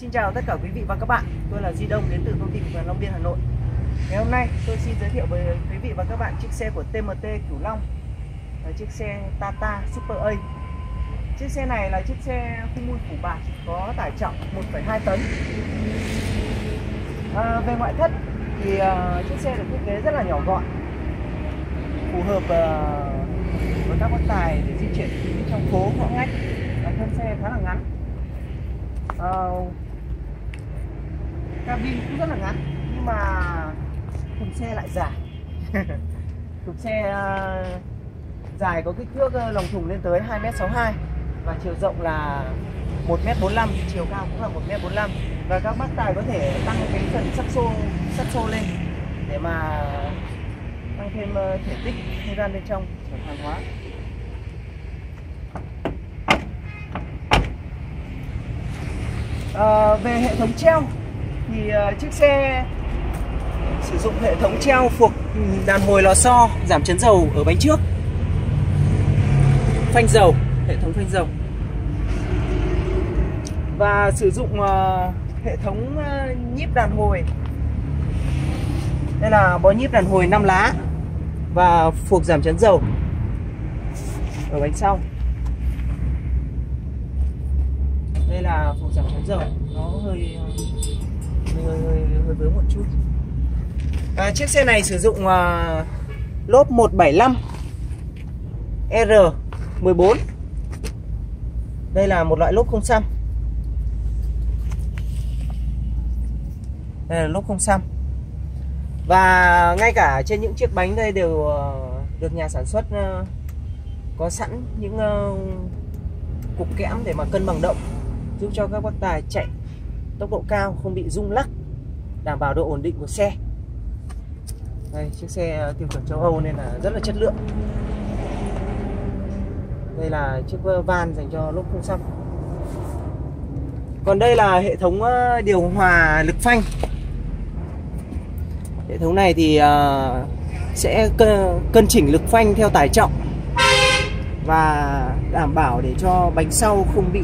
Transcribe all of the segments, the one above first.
Xin chào tất cả quý vị và các bạn. Tôi là Di Đông đến từ công ty cổ phần Long Biên Hà Nội. Ngày hôm nay tôi xin giới thiệu với quý vị và các bạn chiếc xe của TMT Cửu Long. Là chiếc xe Tata Super A. Chiếc xe này là chiếc xe khung mui phủ bạc có tải trọng 1,2 tấn. À, Về ngoại thất thì uh, chiếc xe được thiết kế rất là nhỏ gọn phù hợp uh, với các con tài để di chuyển trong phố ngõ ngách. Và thân xe khá là ngắn. Uh, cabin cũng rất là ngắn nhưng mà thùng xe lại dài. Thùng xe ờ, dài có kích thước ờ, lòng thùng lên tới 2m62 và chiều rộng là 1m45 chiều cao cũng là 1m45 và các bác tài có thể tăng cái phần sắt xô sắt xô lên để mà tăng thêm ờ, thể tích không gian bên trong. Chở hàng hóa. À, về hệ thống treo thì uh, chiếc xe sử dụng hệ thống treo phuộc ừ, đàn hồi lò xo giảm chấn dầu ở bánh trước. Phanh dầu hệ thống phanh dầu. Và sử dụng uh, hệ thống uh, nhíp đàn hồi. Đây là bó nhíp đàn hồi 5 lá và phuộc giảm chấn dầu ở bánh sau. Đây là phuộc giảm chấn dầu. Nó hơi hơi hơi, hơi, hơi vướng một chút. À, chiếc xe này sử dụng uh, lốp 175 R14 đây là một loại lốp không xăm. Đây là lốp không xăm. Và ngay cả trên những chiếc bánh đây đều à, được nhà sản xuất à, có sẵn những cục kẽm để mà cân bằng động giúp cho các bác tài chạy tốc độ cao, không bị rung lắc, đảm bảo độ ổn định của xe. Đây, chiếc xe ờ, tiêu chuẩn châu Âu nên là rất là chất lượng. Đây là chiếc ờ, van dành cho lốp không xăm còn đây là hệ thống ờ, điều hòa lực phanh. Hệ thống này thì sẽ cân chỉnh lực phanh theo tải trọng và đảm bảo để cho bánh sau không bị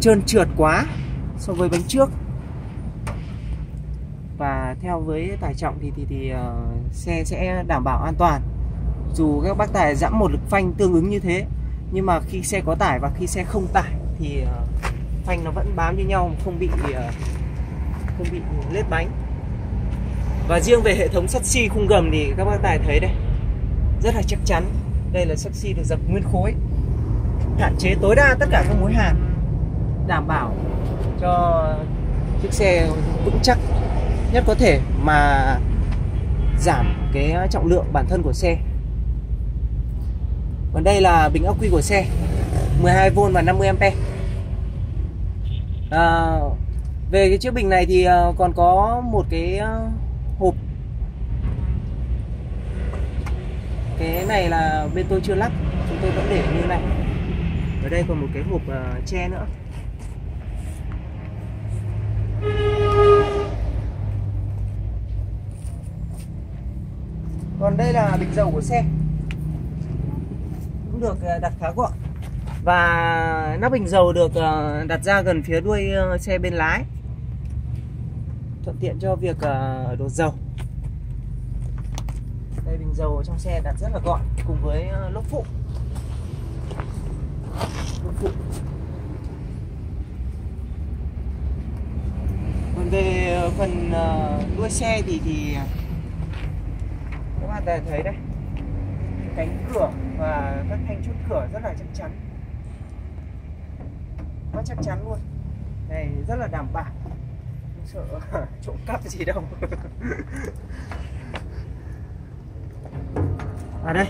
trơn trượt quá so với bánh trước. Và theo với tải trọng thì thì, thì uh, xe sẽ đảm bảo an toàn. Dù các bác tài giảm một lực phanh tương ứng như thế nhưng mà khi xe có tải và khi xe không tải thì uh, phanh nó vẫn bám như nhau không bị uh, không bị lết bánh. Và riêng về hệ thống sắt xi khung gầm thì các bác tài thấy đây rất là chắc chắn. Đây là sắt xi được dập nguyên khối hạn chế tối đa tất cả các mối hàn đảm bảo cho chiếc xe vững chắc nhất có thể mà giảm cái trọng lượng bản thân của xe. Còn đây là bình ắc quy của xe 12V và 50A à, về cái chiếc bình này thì à, còn có một cái à, hộp. Cái này là bên tôi chưa lắp chúng tôi vẫn để như này. Ở đây còn một cái hộp uh, tre nữa. Còn đây là bình dầu của xe. Cũng được ờ, đặt khá gọn. Và nắp bình dầu được ờ, đặt ra gần phía đuôi ờ, xe bên lái. Thuận tiện cho việc đổ dầu. Đây, bình dầu trong xe đặt rất là gọn, cùng với lốp phụ. Lốp phụ. Còn về phần đuôi xe thì thì bạn đã thấy đây. Cánh cửa và các thanh chốt cửa rất là chắc chắn. Quá chắc chắn luôn. Này rất là đảm bảo. Không sợ trộm cắp gì đâu. À đây.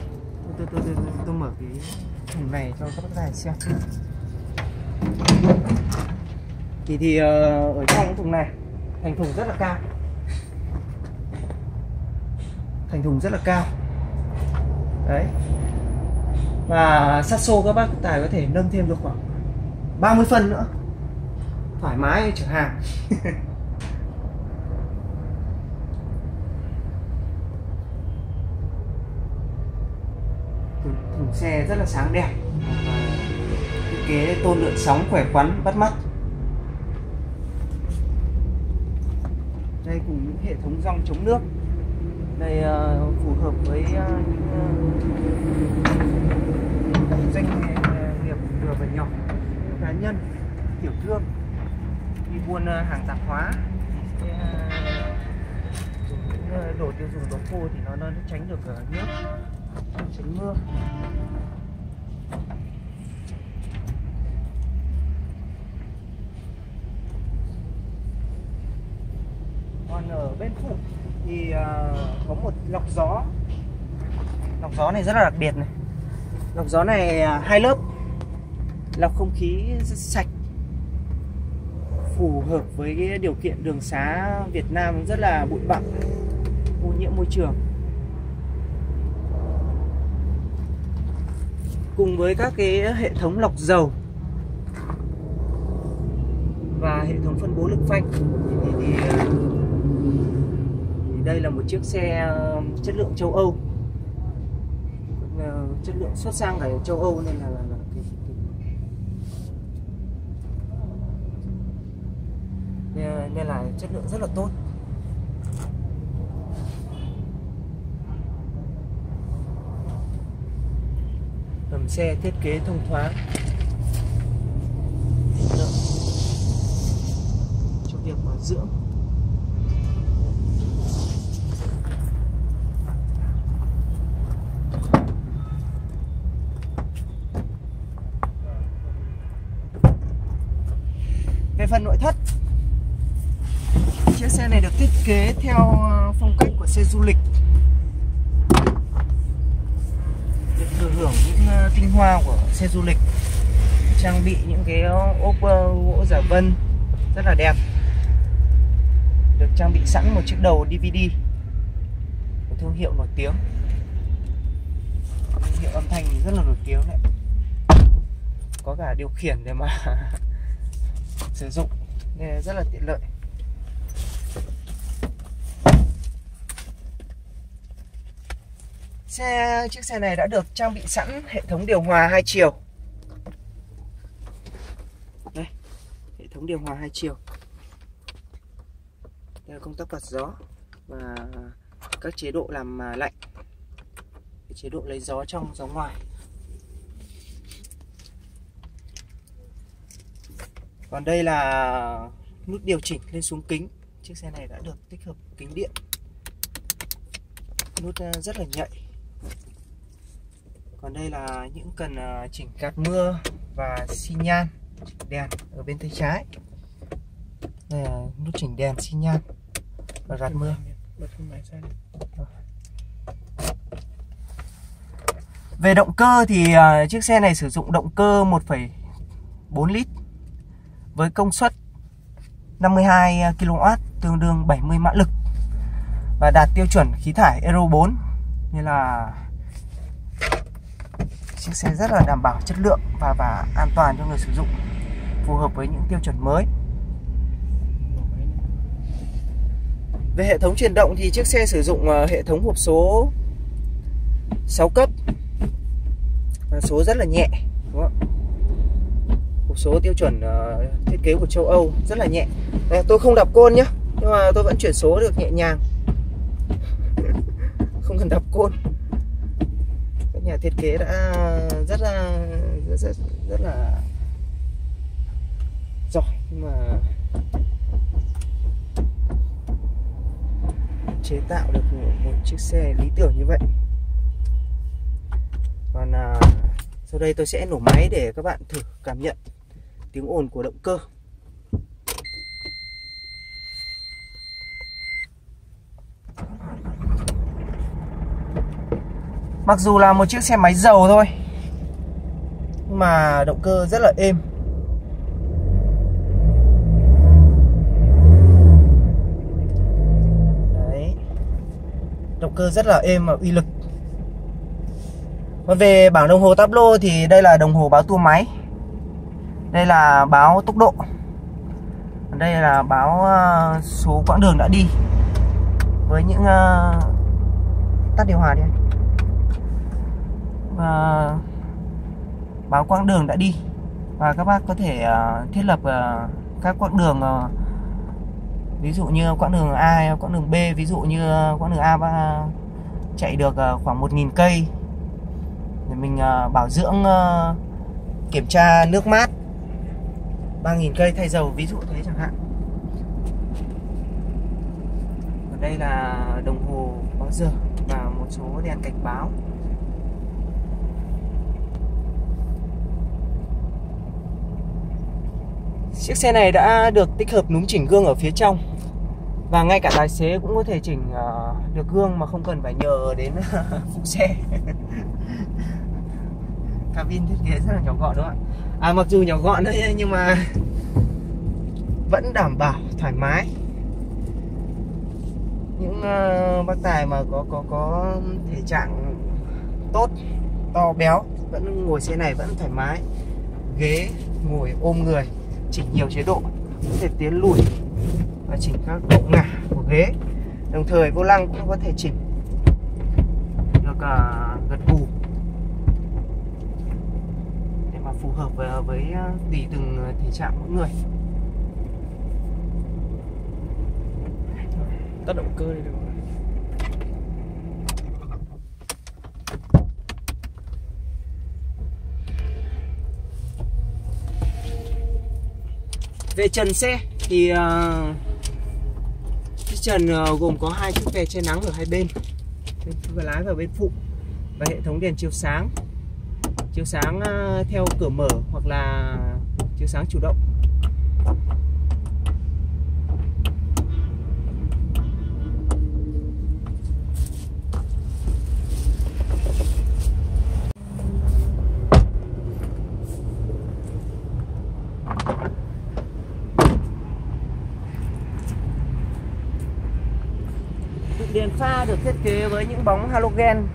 Tôi tôi tôi, tôi, tôi mở cái thùng này cho các bác tài xem. Thì thì ờ, ở trong cái thùng này thành thùng rất là cao thành thùng rất là cao. Đấy. Và sát xô các bác tài có thể nâng thêm được khoảng 30 phân nữa. Thoải mái chở hàng. Thùng xe rất là sáng đẹp. Thiết kế tôn lượn sóng khỏe khoắn, bắt mắt. Đây cùng những hệ thống rong chống nước đây uh, phù hợp với uh, những ờ, doanh nghiệp vừa và nhỏ cá nhân tiểu thương đi buôn uh, hàng tạp hóa. Thì dùng những đồ tiêu dùng đồ khô thì nó nó tránh được nước tránh mưa. Còn ở bên phụ thì uh, có một lọc gió. Lọc gió này rất là đặc biệt này. Lọc gió này uh, hai lớp. Lọc không khí rất sạch phù hợp với cái điều kiện đường xá Việt Nam rất là bụi bặm ô nhiễm môi trường. Cùng với các cái hệ thống lọc dầu và hệ thống phân bố lực phanh thì, thì, thì, thì đây là một chiếc xe chất lượng châu Âu. Ờ, chất lượng xuất sang cả châu Âu nên là, là, là cái, cái, nên là chất lượng rất là tốt. Hầm xe thiết kế thông thoáng. Cho việc bảo dưỡng. Phần nội thất. Chiếc xe này được thiết kế theo ờ, phong cách của xe du lịch. Được thừa hưởng những ờ, tinh hoa của xe du lịch. Trang bị những cái ờ, ốp gỗ giả vân, rất là đẹp. Được trang bị sẵn một chiếc đầu DVD một thương hiệu nổi tiếng. Thương hiệu âm thanh rất là nổi tiếng đấy. Có cả điều khiển để mà sử dụng. Nên rất là tiện lợi. Xe, chiếc xe này đã được trang bị sẵn hệ thống điều hòa hai chiều. Đây, hệ thống điều hòa hai chiều. Đây là công tắc quạt gió và các chế độ làm à, lạnh. Chế độ lấy gió trong, gió ngoài. Còn đây là nút điều chỉnh lên xuống kính. Chiếc xe này đã được tích hợp kính điện. Nút ờ, rất là nhạy. Còn đây là những cần ờ, chỉnh gạt mưa và xi nhan đèn ở bên tay trái. Đây là nút chỉnh đèn xi nhan và gạt mưa. Về động cơ thì ờ, chiếc xe này sử dụng động cơ 1,4 lít với công suất 52 kW tương đương 70 mã lực và đạt tiêu chuẩn khí thải Euro 4 nên là chiếc xe rất là đảm bảo chất lượng và và an toàn cho người sử dụng, phù hợp với những tiêu chuẩn mới về hệ thống truyền động thì chiếc xe sử dụng ờ, hệ thống hộp số 6 cấp và số rất là nhẹ? Hộp số tiêu chuẩn uh, thiết kế của châu Âu rất là nhẹ. Đây, tôi không đập côn nhá nhưng mà tôi vẫn chuyển số được nhẹ nhàng. Không cần đập côn. Các nhà thiết kế đã rất là rất, rất, rất là giỏi nhưng mà chế tạo được một, một chiếc xe lý tưởng như vậy. Còn à, sau đây tôi sẽ nổ máy để các bạn thử cảm nhận tiếng ồn của động cơ. Mặc dù là một chiếc xe máy dầu thôi, Nhưng mà động cơ rất là êm. Đấy. Động cơ rất là êm và uy lực. Còn về bảng đồng hồ tablo thì đây là đồng hồ báo tua máy. Đây là báo tốc độ. Đây là báo ờ, số quãng đường đã đi. Với những uh, Tắt điều hòa đi và uh, báo quãng đường đã đi. Và các bác có thể uh, thiết lập uh, các quãng đường uh, ví dụ như quãng đường A quãng đường B ví dụ như quãng đường A chạy được khoảng 1.000 cây. Để mình bảo dưỡng kiểm tra nước mát. 3.000 cây thay dầu ví dụ thế chẳng hạn. Ở đây là đồng hồ báo giờ và một số đèn cảnh báo. Chiếc xe này đã được tích hợp núm chỉnh gương ở phía trong Và ngay cả tài xế cũng có thể chỉnh ờ, được gương mà không cần phải nhờ đến, phụ xe. Cabin thiết kế rất là nhỏ gọn đúng không ạ? À mặc dù nhỏ gọn đấy nhưng mà vẫn đảm bảo thoải mái. Những uh, bác tài mà có có có thể trạng tốt to béo vẫn ngồi xe này vẫn thoải mái. Ghế ngồi ôm người chỉnh nhiều chế độ có thể tiến lùi và chỉnh các độ ngả của ghế. Đồng thời vô lăng cũng có thể chỉnh được uh, gật gù để mà phù hợp với, với uh, tùy từng thể trạng mỗi người. Tắt động cơ đi được về trần xe thì uh, cái trần uh, gồm có hai chiếc về che nắng ở hai bên. Bên lái và bên phụ. Và hệ thống đèn chiếu sáng chiếu sáng ờ, theo cửa mở hoặc là chiếu sáng chủ động. Đèn pha được thiết kế với những bóng halogen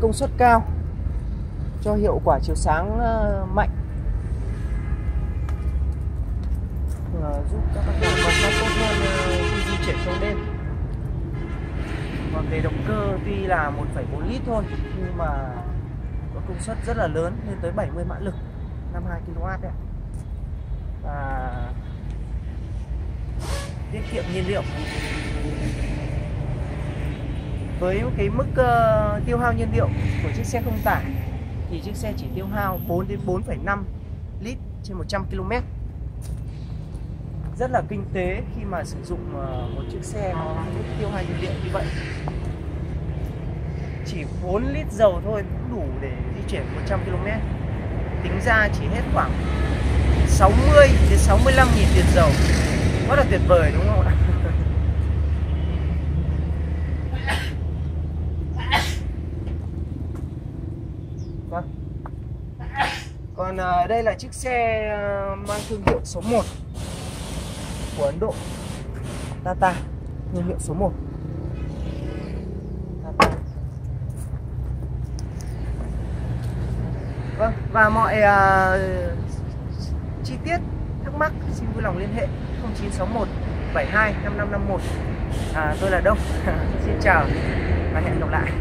công suất cao cho hiệu quả chiếu sáng ờ, mạnh. Và giúp các bạn quan sát tốt hơn ờ, khi di chuyển trong đêm. Còn về động cơ tuy là 1,4 lít thôi nhưng mà có công suất rất là lớn lên tới 70 mã lực 52 kW đấy và tiết kiệm nhiên liệu. Với cái mức uh, tiêu hao nhiên liệu của chiếc xe không tải thì chiếc xe chỉ tiêu hao 4 đến 4,5 lít trên 100 km rất là kinh tế khi mà sử dụng ờ, một chiếc xe có tiêu hao nhiên liệu như vậy. Chỉ 4 lít dầu thôi cũng đủ để di chuyển 100 km tính ra chỉ hết khoảng 60 đến 65 nghìn tiền dầu. Rất là tuyệt vời đúng không ạ Vâng. Còn uh, Ờ, đây là chiếc xe ờ, mang thương hiệu số 1 của Ấn Độ. Tata thương hiệu số 1 Tata. Vâng và mọi uh, chi tiết thắc mắc xin vui lòng liên hệ 0961 72 5551 à, tôi là Đông. Xin chào và hẹn gặp lại.